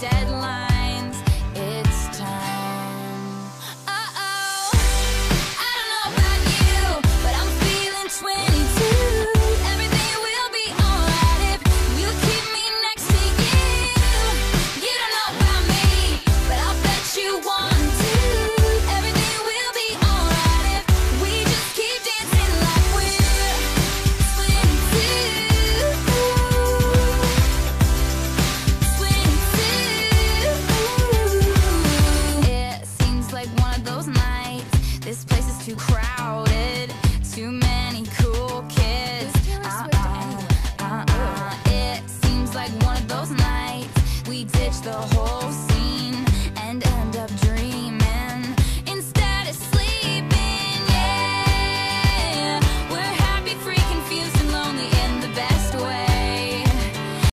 dead. This place is too crowded, too many cool kids. Uh, uh, uh, it seems like one of those nights we ditch the whole scene.